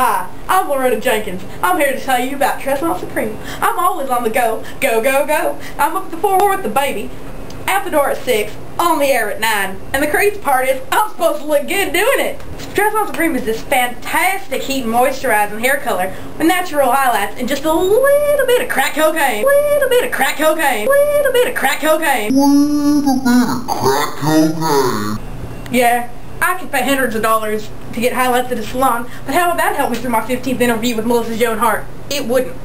Hi, I'm Loretta Jankins. I'm here to tell you about Tressant Supreme. I'm always on the go. Go, go, go. I'm up at the 4 with the baby. Out the door at 6. On the air at 9. And the crazy part is, I'm supposed to look good doing it. Tressant Supreme is this fantastic heat moisturizing hair color with natural highlights and just a little bit of crack cocaine. Little bit of crack cocaine. Little bit of crack cocaine. Little bit of crack cocaine. Yeah, I could pay hundreds of dollars to get highlights at a salon, but how would that help me through my 15th interview with Melissa Joan Hart? It wouldn't.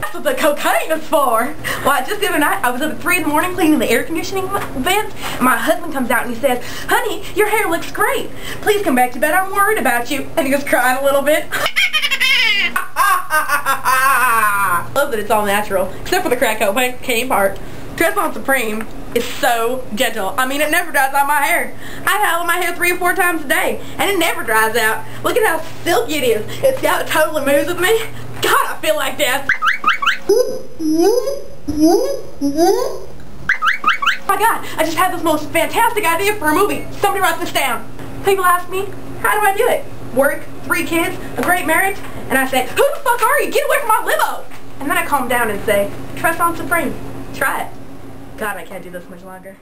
That's what the cocaine is for. Why, just the other night, I was up at 3 in the morning cleaning the air conditioning vents, and my husband comes out and he says, Honey, your hair looks great. Please come back to bed. I'm worried about you. And he was crying a little bit. love that it's all natural, except for the crack cocaine part. Tressant Supreme is so gentle. I mean, it never dries out my hair. I have my hair three or four times a day, and it never dries out. Look at how silky it is. It's got it totally moves with me. God, I feel like death. Oh my God, I just had this most fantastic idea for a movie. Somebody write this down. People ask me, how do I do it? Work, three kids, a great marriage, and I say, who the fuck are you? Get away from my limo! And then I calm down and say, Tressant Supreme. Try it. God, I can't do this much longer.